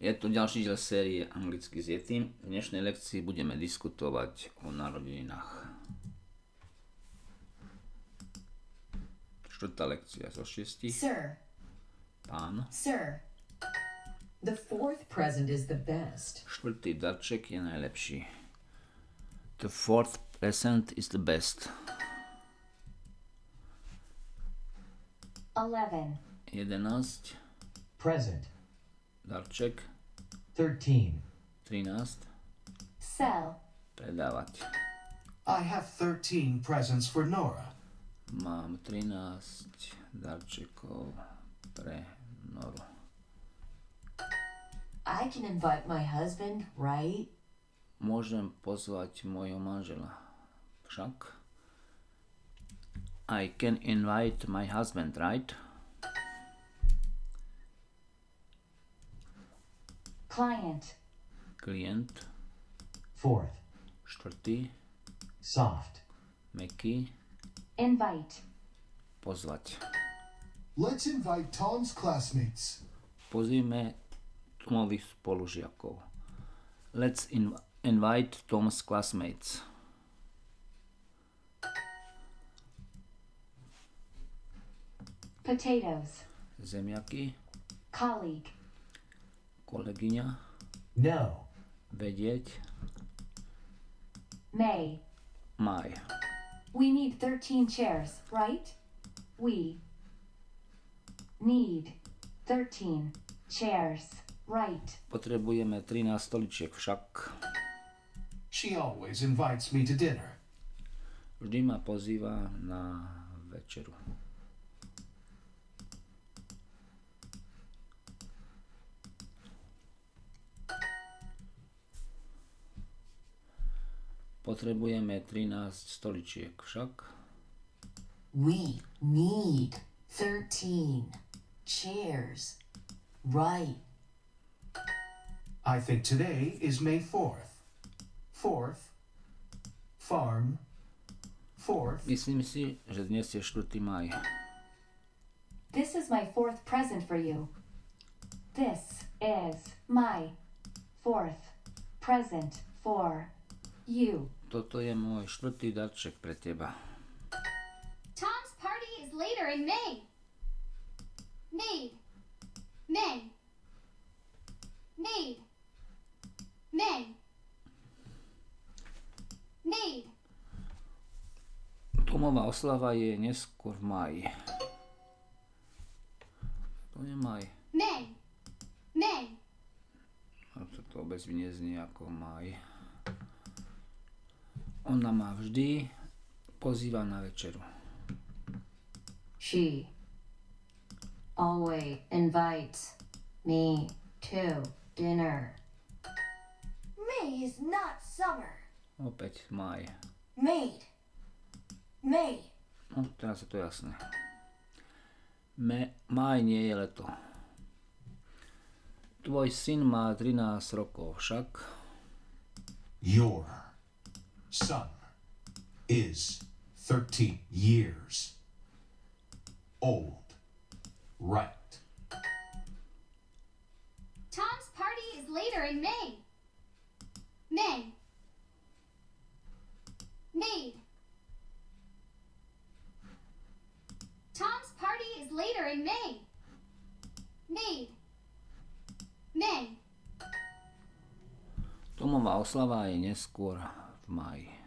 Je to ďalší diel série Anglicky s Yetim. V dnešnej lekcii budeme diskutovať o narodeninách. Štvrtá lekcia zo šiestich. Sir, Pán. sir. The fourth present is the best. Štvrtý darček je najlepší. The fourth present is the best. 11, 11. Present. Darček. 13. 13. sell, Predávať. I have 13 presents for Nora. Mám 13 darčekov pre Noru. I can invite my husband, right? Môžem pozvať môjho manžela. Však I can invite my husband, right? Client, Klient. Fourth. Štvrtý. Soft. Meký. invite, Pozvať. Let's invite Tom's classmates. Pozvime Tomových spolužiakov. Let's in- invite Tom's classmates. potatoes, Zemiaky. colleague, Kolegyňa. No. Vedieť. may. Maj. We need 13 chairs, right? We need 13 chairs, right? Potrebujeme 13 stoličiek však. She always invites me to dinner. Vždy ma pozýva na večeru. Potrebujeme 13 stoličiek však. We need 13 chairs, right? I think today is May 4th. Fourth. Farm. Fourth. Myslím si, že dnes je 4. maj. This is my fourth present for you. This is my fourth present for you. Toto je môj štvrtý darček pre teba. Tom's party is later in May. Made. May. Made. May. Made. Tomová oslava je neskôr v maji. To je maj. May. May. A toto vôbec mi neznie ako maj. Ona ma vždy pozýva na večeru. She always invites me to dinner. May is not summer. Opäť maj. Made. May. No, teraz je to jasné. Me, maj nie je leto. Tvoj syn má 13 rokov však. Your son is 13 years old. Right. Tom's party is later in May. May. Made. Tom's party is later in May. Made. May. Tomová oslava je neskôr v maji.